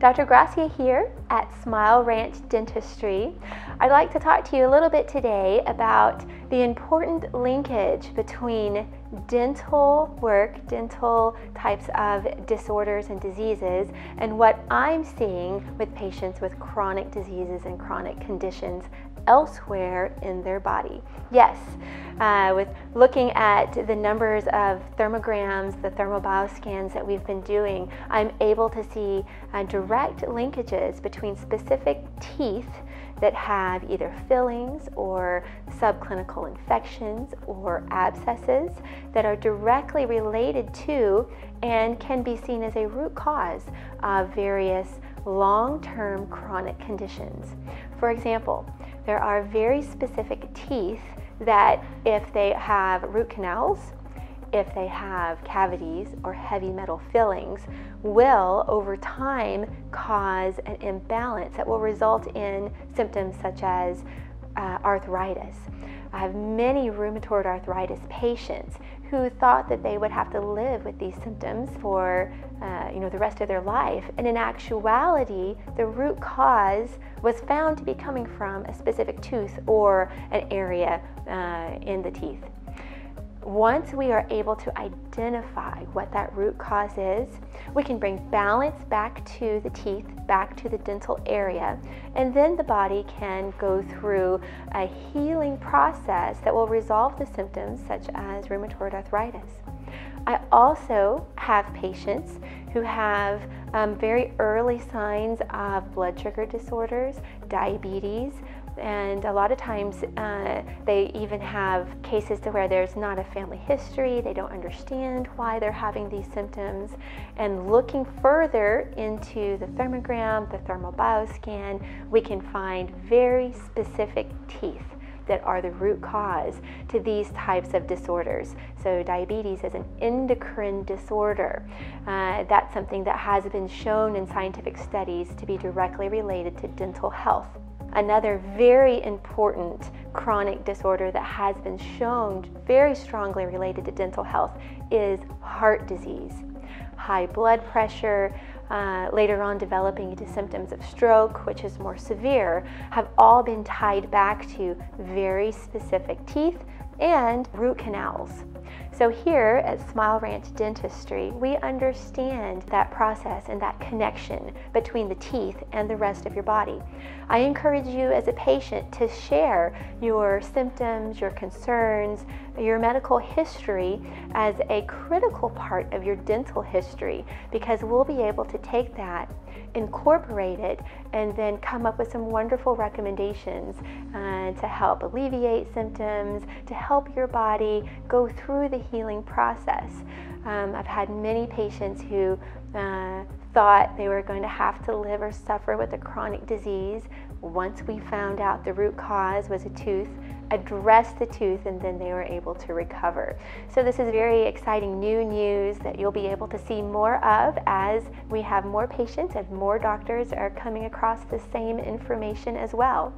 Dr. Gracia here at Smile Ranch Dentistry. I'd like to talk to you a little bit today about the important linkage between dental work, dental types of disorders and diseases, and what I'm seeing with patients with chronic diseases and chronic conditions elsewhere in their body. Yes, uh, with looking at the numbers of thermograms, the thermal bioscans that we've been doing, I'm able to see uh, direct linkages between specific teeth that have either fillings or subclinical infections or abscesses that are directly related to and can be seen as a root cause of various long term chronic conditions. For example, there are very specific teeth that, if they have root canals, if they have cavities or heavy metal fillings, will over time cause an imbalance that will result in symptoms such as uh, arthritis. I have many rheumatoid arthritis patients who thought that they would have to live with these symptoms for uh, you know the rest of their life and in actuality the root cause was found to be coming from a specific tooth or an area uh, in the teeth once we are able to identify what that root cause is, we can bring balance back to the teeth, back to the dental area, and then the body can go through a healing process that will resolve the symptoms such as rheumatoid arthritis. I also have patients who have um, very early signs of blood sugar disorders, diabetes, and a lot of times uh, they even have cases to where there's not a family history, they don't understand why they're having these symptoms. And looking further into the thermogram, the thermal bioscan, we can find very specific teeth that are the root cause to these types of disorders. So, diabetes is an endocrine disorder. Uh, that's something that has been shown in scientific studies to be directly related to dental health. Another very important chronic disorder that has been shown very strongly related to dental health is heart disease. High blood pressure, uh, later on developing into symptoms of stroke, which is more severe, have all been tied back to very specific teeth and root canals. So here at Smile Ranch Dentistry, we understand that process and that connection between the teeth and the rest of your body. I encourage you as a patient to share your symptoms, your concerns, your medical history as a critical part of your dental history because we'll be able to take that incorporate it and then come up with some wonderful recommendations uh, to help alleviate symptoms, to help your body go through the healing process. Um, I've had many patients who uh, thought they were going to have to live or suffer with a chronic disease. Once we found out the root cause was a tooth, address the tooth, and then they were able to recover. So, this is very exciting new news that you'll be able to see more of as we have more patients and more doctors are coming across the same information as well.